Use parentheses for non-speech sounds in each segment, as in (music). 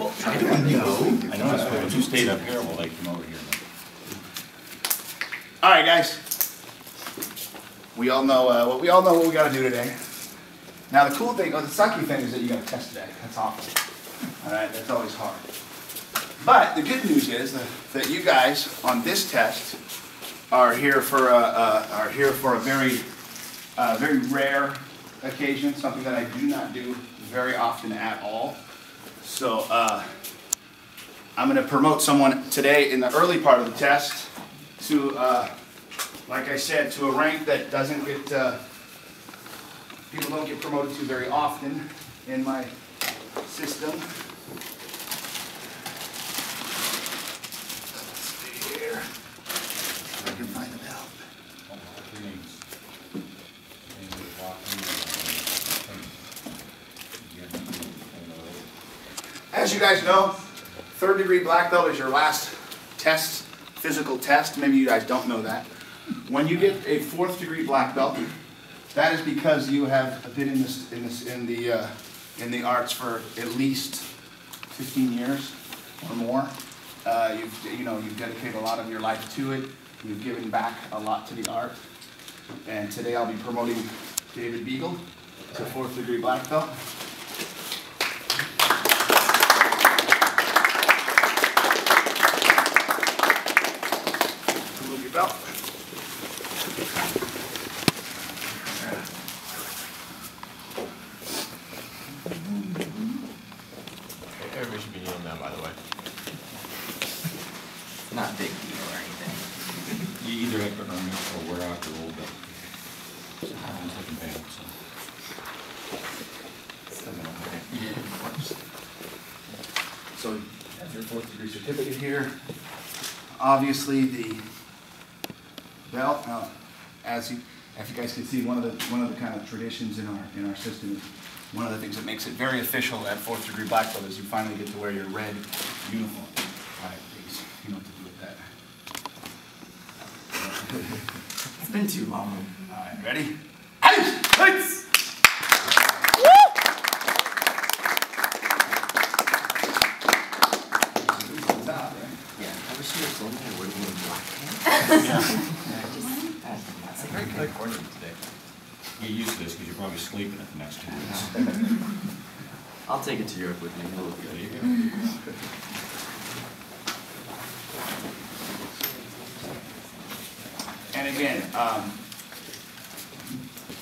I don't know. I know, it's supposed to stayed up here while they come over here. All right, guys. We all know uh, what we all know what we got to do today. Now the cool thing, or the sucky thing, is that you got to test today. That's awful. All right, that's always hard. But the good news is that, that you guys on this test are here for a, uh, are here for a very uh, very rare occasion, something that I do not do very often at all. So uh, I'm going to promote someone today in the early part of the test to, uh, like I said, to a rank that doesn't get, uh, people don't get promoted to very often in my system. Let's see here. I can find the belt. As you guys know, third degree black belt is your last test, physical test. Maybe you guys don't know that. When you get a fourth degree black belt, that is because you have been in this in this in the uh, in the arts for at least 15 years or more. Uh, you've you know you've dedicated a lot of your life to it. You've given back a lot to the art. And today I'll be promoting David Beagle to fourth degree black belt. Your belt. Everybody should be kneeling down, by the way. Not a big deal or anything. You either have to earn it or wear out your old belt. So I'm taking back, so. So, have your fourth degree certificate here. Obviously, the belt, now, uh, as you, as you guys can see, one of the, one of the kind of traditions in our, in our system is, one of the things that makes it very official at fourth degree black belt is you finally get to wear your red uniform. All right, please, you know what to do with that. It's been too long. All right, ready? I wish you were so mad would have been black. (laughs) That's a Very great good coordinated today. Get used to this because you're probably sleeping at the next two weeks. (laughs) I'll take it to Europe with me. It'll look There you go. And again, um,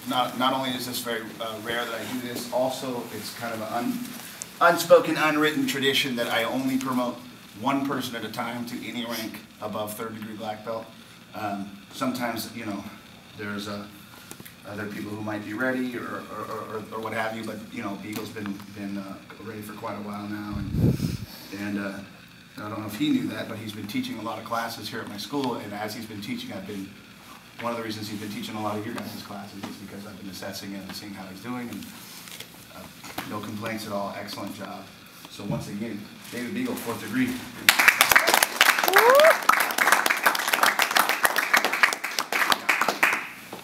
not, not only is this very uh, rare that I do this, also it's kind of an un, unspoken, unwritten tradition that I only promote one person at a time to any rank above third degree black belt. Um, sometimes, you know, there's uh, other people who might be ready or, or, or, or what have you, but, you know, Beagle's been, been uh, ready for quite a while now. And, and uh, I don't know if he knew that, but he's been teaching a lot of classes here at my school, and as he's been teaching, I've been, one of the reasons he's been teaching a lot of your guys' classes is because I've been assessing it and seeing how he's doing, and uh, no complaints at all, excellent job. So once again, David Beagle, fourth degree.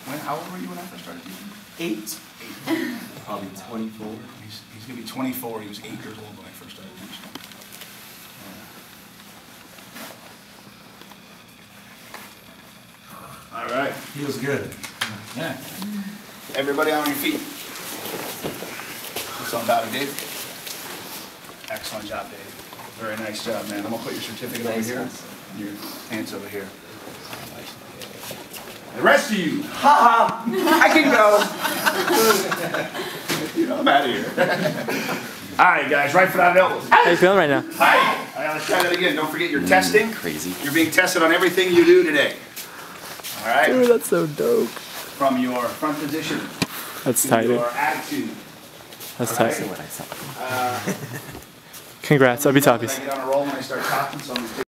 When, how old were you when I first started teaching? Eight? Eight. (laughs) Probably twenty-four. He's, he's gonna be twenty-four, he was eight years old when I first started teaching. Yeah. All right, Feels good. Yeah. everybody on your feet. Something about it, Dave? Excellent job, Dave. Very nice job, man. I'm gonna put your certificate over here, guys. your pants over here. The rest of you, Ha ha, I can go. (laughs) you know, I'm out of here. (laughs) All right, guys, right foot out of elbows. How you feeling right now? Hi. I gotta try that again. Don't forget your testing. Crazy. You're being tested on everything you do today. All right? Dude, that's so dope. From your front position That's to tight. your attitude. That's All right. tight. What I saw. Uh, (laughs) Congrats, I'll be.